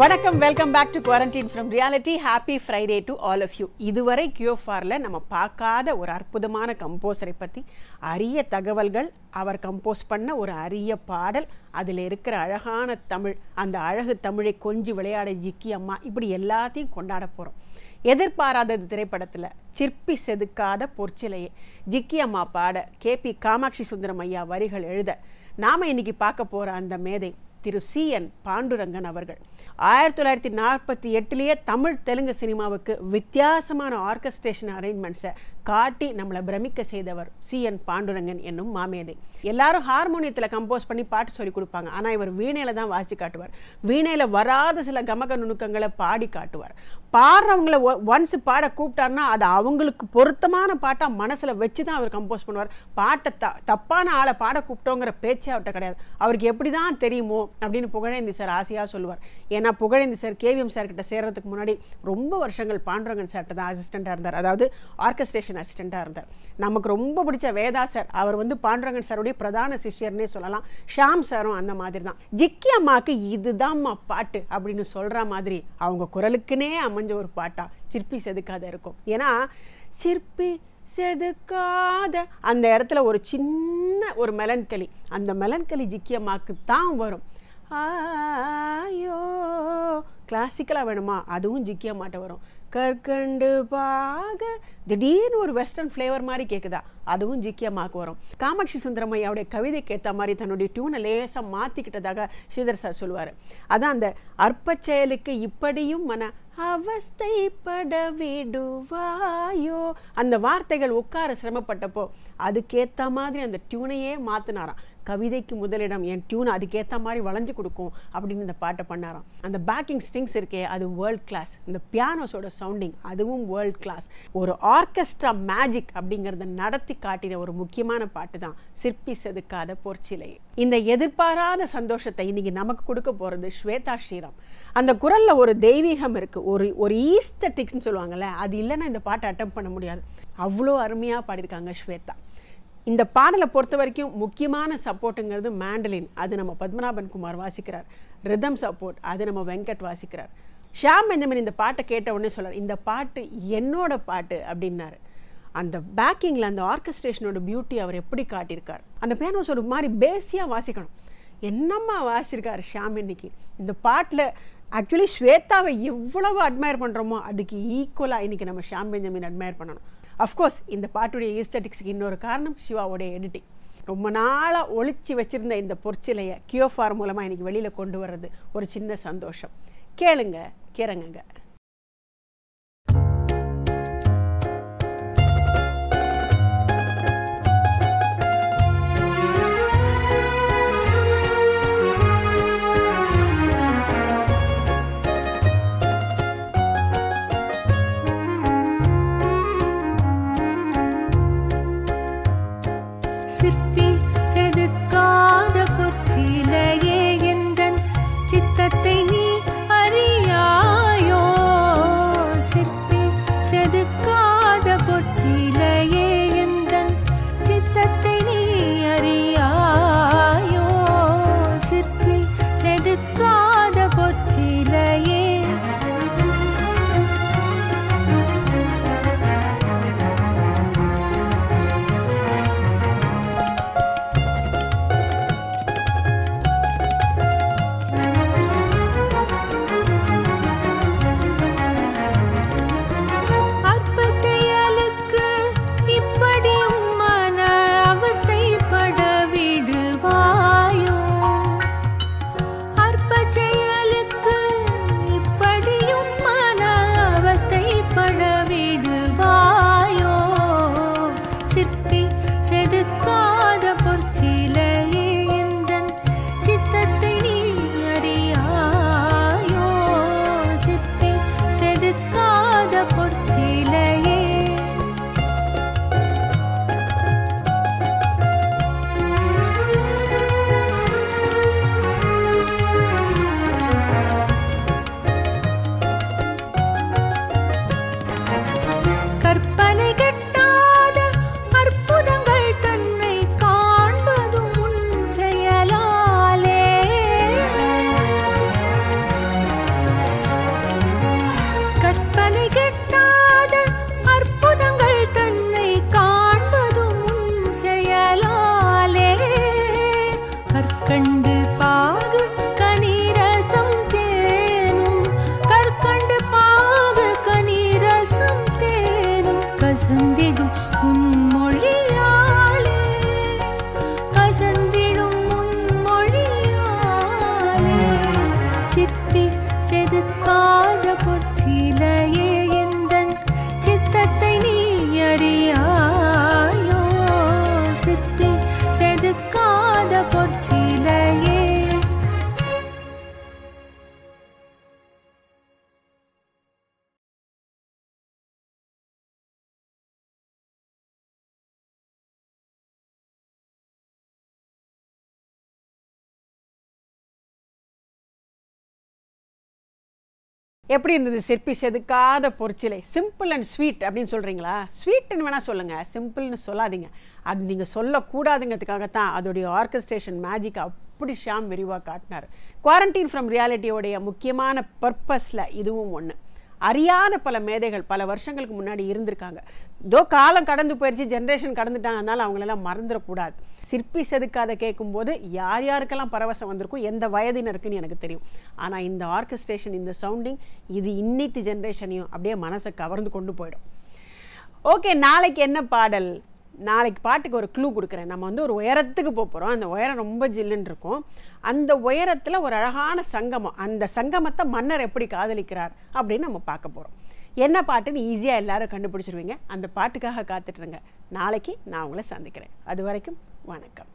வணக்கம் welcome back to quarantine from reality happy Friday to all of you இதுவரை கியூஃபாரில் நம்ம பார்க்காத ஒரு அற்புதமான கம்போசரை பற்றி அரிய தகவல்கள் அவர் கம்போஸ் பண்ண ஒரு அரிய பாடல் அதில் இருக்கிற அழகான தமிழ் அந்த அழகு தமிழை கொஞ்சி விளையாட ஜிக்கி அம்மா இப்படி எல்லாத்தையும் கொண்டாட போகிறோம் எதிர்பாராதது திரைப்படத்தில் சிற்பி செதுக்காத பொற்சிலையே ஜிக்கி அம்மா பாட கேபி காமாட்சி சுந்தரம் ஐயா வரிகள் எழுத நாம் இன்னைக்கு பார்க்க போகிற அந்த மேதை திரு சி என் பாண்டுரங்கன் அவர்கள். ஆயிரத்தி தொள்ளாயிரத்தி நாற்பத்தி எட்டுலேயே தமிழ் தெலுங்கு சினிமாவுக்கு வித்தியாசமான ஆர்கஸ்ட்ரேஷன் அரேஞ்ச்மெண்ட்ஸை காட்டி நம்மளை பிரமிக்க செய்தவர் சி என் பாண்டுரங்கன் என்னும் மாமேதை. எல்லாரும் ஹார்மோனியத்தில் கம்போஸ் பண்ணி பாட்டு சொல்லி கொடுப்பாங்க. ஆனால் இவர் வீணையில் தான் வாசி காட்டுவார். வீணையில் வராத சில கமக நுணுக்கங்களை பாடி காட்டுவார். பாடுறவங்கள ஒன்ஸ் பாட கூப்பிட்டாருன்னா அது அவங்களுக்கு பொருத்தமான பாட்டாக மனசில் வச்சு தான் அவர் கம்போஸ் பண்ணுவார். பாட்டை த தப்பான ஆளை பாட கூப்பிட்டோங்கிற பேச்சே அவர்கிட்ட கிடையாது. அவருக்கு எப்படி தான் தெரியுமோ அப்படின்னு புகழேந்தி சார் ஆசையாக சொல்லுவார். ஏன்னா புகழேந்தி சார் கேவிஎம் சார் கிட்ட சேர்றதுக்கு முன்னாடி ரொம்ப வருஷங்கள் பாண்டுரங்கன் சார்கிட்ட தான் அசிஸ்டண்ட்டாக இருந்தார். அதாவது ஆர்கஸ்ட்ரேஷன் அசிஸ்டண்ட்டாக இருந்தார். நமக்கு ரொம்ப பிடிச்ச வேதா சார். அவர் வந்து பாண்டுரங்கன் சாருடைய பிரதான சிஷ்யர்னே சொல்லலாம். ஷாம் சாரும் அந்த மாதிரி தான் ஜிக்கி அம்மாவுக்கு இதுதான்மா பாட்டு அப்படின்னு சொல்கிற மாதிரி அவங்க குரலுக்குனே அமைஞ்ச ஒரு பாட்டா சிற்பி செதுக்காத இருக்கும். ஏன்னா சிற்பி செதுக்காத அந்த இடத்துல ஒரு சின்ன ஒரு மெலன்களி அந்த மெலன்களி ஜிக்கி அம்மாவுக்கு தான் வரும் ஆயோ கிளாசிக்கலாக வேணுமா? அதுவும் ஜிக்கிய மாட்ட வரும். கற்கண்டு பாக. திடீர்னு ஒரு வெஸ்டர்ன் ஃப்ளேவர் மாதிரி கேட்குதா அதுவும் ஜிக்கியமாக வரும். காமாட்சி சுந்தரமையாவுடைய கவிதைக்கு ஏற்ற மாதிரி தன்னுடைய டியூனை லேசாக மாற்றிக்கிட்டதாக ஸ்ரீதர் சார் சொல்லுவார். அதான் அந்த அற்ப செயலுக்கு இப்படியும் மன அவஸ்தைப்பட விடுவாயோ? அந்த வார்த்தைகள் உட்கார சிரமப்பட்டப்போ அதுக்கேற்ற மாதிரி அந்த டியூனையே மாற்றினாராம் கவிதைக்கு முதலிடம் என் டியூன் அதுக்கேற்ற மாதிரி வளைஞ்சு கொடுக்கும் அப்படின்னு இந்த பாட்டை பண்ணாராம். அந்த பேக்கிங் ஸ்ட்ரிங்ஸ் இருக்கே அது வேர்ல்ட் கிளாஸ் இந்த பியானோஸோட சவுண்டிங் அதுவும் வேர்ல்ட் கிளாஸ் ஒரு ஆர்கெஸ்ட்ரா மேஜிக் அப்படிங்கிறத நடத்தி காட்டின ஒரு முக்கியமான பாட்டு தான் சிற்பி செதுக்காத பொற்சிலை இந்த எதிர்பாராத சந்தோஷத்தை இன்னைக்கு நமக்கு கொடுக்க போகிறது ஸ்வேதா ஸ்ரீராம். அந்த குரலில் ஒரு தெய்வீகம் இருக்குது ஒரு ஒரு ஈஸ்தட்டிக்ஸ்னு சொல்லுவாங்கள்ல அது இல்லைன்னா இந்த பாட்டை அட்டம் பண்ண முடியாது. அவ்வளோ அருமையாக பாடியிருக்காங்க ஸ்வேதா. இந்த பாடலை பொறுத்த வரைக்கும் முக்கியமான சப்போர்ட்டுங்கிறது மேண்டலின் அது நம்ம பத்மநாபன் குமார் வாசிக்கிறார். ரிதம் சப்போர்ட் அது நம்ம வெங்கட் வாசிக்கிறார். ஷியாம் பெஞ்சமின் இந்த பாட்டை கேட்ட உடனே சொல்கிறார் இந்த பாட்டு என்னோட பாட்டு அப்படின்னாரு. அந்த பேக்கிங்கில் அந்த ஆர்கஸ்ட்ரேஷனோட பியூட்டி அவர் எப்படி காட்டியிருக்கார்? அந்த பேனோஸ் ஒரு மாதிரி பேஸியாக வாசிக்கணும். என்னம்மா வாசிச்சிருக்காரு ஷியாம் இன்னைக்கு? இந்த பாட்டில் ஆக்சுவலி ஸ்வேதாவை எவ்வளவு அட்மையர் பண்ணுறோமோ அதுக்கு ஈக்குவலாக இன்றைக்கி நம்ம ஷியாம் பெஞ்சமின் அட்மையர் பண்ணணும். அஃப்கோர்ஸ் இந்த பாட்டுடைய ஈஸ்தட்டிக்ஸுக்கு இன்னொரு காரணம் சிவாவுடைய எடிட்டிங் ரொம்ப நாளாக ஒழிச்சு வச்சுருந்த இந்த பொற்சிலையை கியோஃபார் மூலமாக இன்றைக்கி வெளியில் கொண்டு வர்றது ஒரு சின்ன சந்தோஷம். கேளுங்க கிறங்குங்க பொற்சிலையே செதுக்காத பொற்சிலையே. எப்படி இருந்தது? சிற்பி செதுக்காத பொற்சிலை சிம்பிள் அண்ட் ஸ்வீட் அப்படின்னு சொல்கிறீங்களா ஸ்வீட்டுன்னு வேணால் சொல்லுங்கள் சிம்பிள்னு சொல்லாதீங்க. அது நீங்கள் சொல்லக்கூடாதுங்கிறதுக்காகத்தான் அதோடைய ஆர்கஸ்ட்ரேஷன் மேஜிக் அப்படி ஷாம் விரிவாக காட்டினார். குவாரண்டைன் ஃப்ரம் ரியாலிட்டியோடைய முக்கியமான பர்பஸில் இதுவும் ஒன்று அறியாத பல மேதைகள் பல வருஷங்களுக்கு முன்னாடி இருந்திருக்காங்க. இதோ காலம் கடந்து போயிடுச்சு ஜென்ரேஷன் கடந்துட்டாங்க அவங்களெல்லாம் மறந்துடக்கூடாது. சிற்பி செதுக்காத கேட்கும்போது யார் யாருக்கெல்லாம் பரவசம் வந்திருக்கும் எந்த வயதினருக்குன்னு எனக்கு தெரியும். ஆனால் இந்த ஆர்கஸ்ட்ரேஷன் இந்த சவுண்டிங் இது இன்னித்து ஜென்ரேஷனையும் அப்படியே மனசை கவர்ந்து கொண்டு போயிடும். ஓகே நாளைக்கு என்ன பாடல்? நாளைக்கு பாட்டுக்கு ஒரு க்ளூ கொடுக்குறேன். நம்ம வந்து ஒரு உயரத்துக்கு போகிறோம் அந்த உயரம் ரொம்ப ஜில்லுன்னு இருக்கும். அந்த உயரத்தில் ஒரு அழகான சங்கமம். அந்த சங்கமத்தை மன்னர் எப்படி காதலிக்கிறார் அப்படின்னு நம்ம பார்க்க போகிறோம் என்ன பாட்டுன்னு ஈஸியாக எல்லாரும் கண்டுபிடிச்சிருவீங்க. அந்த பாட்டுக்காக காத்துட்ருங்க நாளைக்கு நான் உங்களை சந்திக்கிறேன். அது வரைக்கும் வணக்கம்.